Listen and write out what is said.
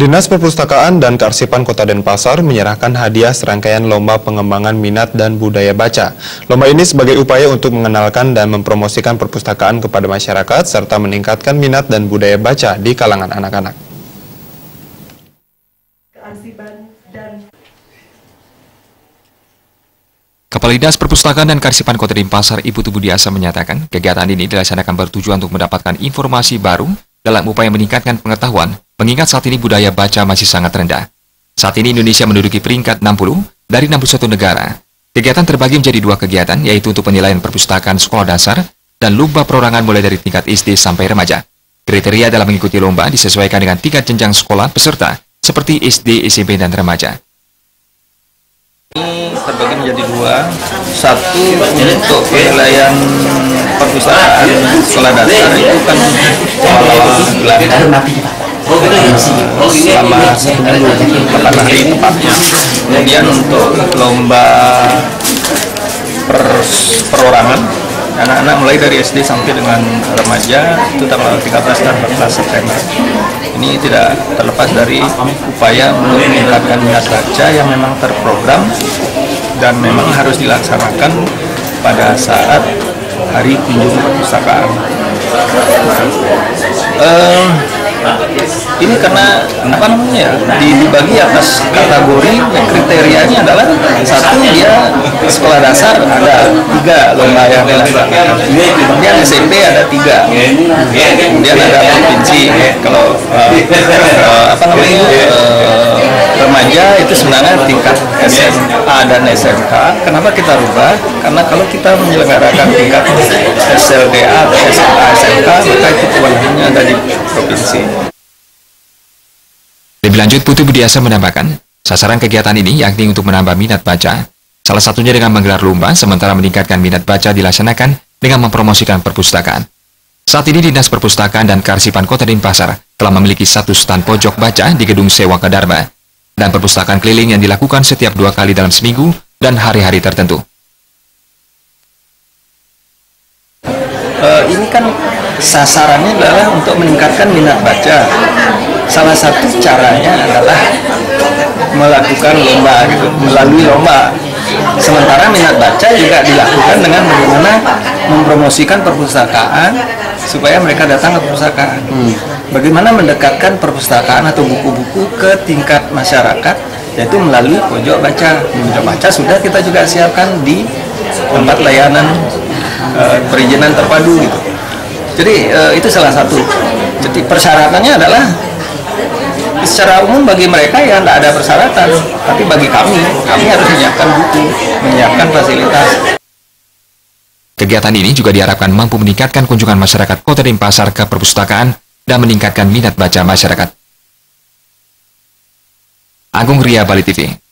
Dinas Perpustakaan dan Kearsipan Kota Denpasar menyerahkan hadiah serangkaian lomba pengembangan minat dan budaya baca. Lomba ini sebagai upaya untuk mengenalkan dan mempromosikan perpustakaan kepada masyarakat serta meningkatkan minat dan budaya baca di kalangan anak-anak. Kepala Dinas Perpustakaan dan Kearsipan Kota Denpasar Ibu Tubudiasa menyatakan kegiatan ini dilaksanakan bertujuan untuk mendapatkan informasi baru dalam upaya meningkatkan pengetahuan mengingat saat ini budaya baca masih sangat rendah. Saat ini Indonesia menduduki peringkat 60 dari 61 negara. Kegiatan terbagi menjadi dua kegiatan, yaitu untuk penilaian perpustakaan sekolah dasar dan lomba perorangan mulai dari tingkat SD sampai remaja. Kriteria dalam mengikuti lomba disesuaikan dengan tingkat jenjang sekolah peserta, seperti SD, SMP, dan remaja. Terbagi menjadi dua, satu untuk penilaian perpustakaan sekolah dasar itu kan awal-awal selama delapan hari tepatnya. Kemudian untuk lomba per, perorangan anak-anak mulai dari SD sampai dengan remaja itu tanggal 13 dan 14 September. Ini tidak terlepas dari upaya untuk meningkatkan minat baca yang memang terprogram dan memang harus dilaksanakan pada saat hari kunjung perpustakaan. Uh, ini karena apa namanya dibagi atas kategori yang kriterianya adalah satu dia sekolah dasar ada tiga lomba yang kemudian SMP ada tiga. Kemudian ada provinsi. Kalau uh, uh, apa namanya uh, remaja itu sebenarnya tingkat SMA dan SMK kenapa kita rubah? Karena kalau kita menyelenggarakan tingkat SLDA atau SMA SMK maka itu kewenangannya ada di provinsi lanjut, Putu Budiasa menambahkan, sasaran kegiatan ini yakni untuk menambah minat baca. Salah satunya dengan menggelar lomba, sementara meningkatkan minat baca dilaksanakan dengan mempromosikan perpustakaan. Saat ini Dinas Perpustakaan dan Karsipan Kota Denpasar telah memiliki satu stand pojok baca di Gedung Sewa Kadarma dan perpustakaan keliling yang dilakukan setiap dua kali dalam seminggu dan hari-hari tertentu. Uh, ini kan sasarannya adalah untuk meningkatkan minat baca. Salah satu caranya adalah melakukan lomba gitu melalui lomba. Sementara minat baca juga dilakukan dengan bagaimana mempromosikan perpustakaan supaya mereka datang ke perpustakaan. Hmm. bagaimana mendekatkan perpustakaan atau buku-buku ke tingkat masyarakat yaitu melalui pojok baca. Pojok baca sudah kita juga siapkan di tempat layanan uh, perizinan terpadu gitu. Jadi uh, itu salah satu. Jadi persyaratannya adalah secara umum bagi mereka ya tidak ada persyaratan. Tapi bagi kami kami harus menyiapkan buku menyiapkan fasilitas. Kegiatan ini juga diharapkan mampu meningkatkan kunjungan masyarakat Kota Denpasar ke perpustakaan dan meningkatkan minat baca masyarakat. Agung Ria Bali TV